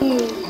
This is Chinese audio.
嗯。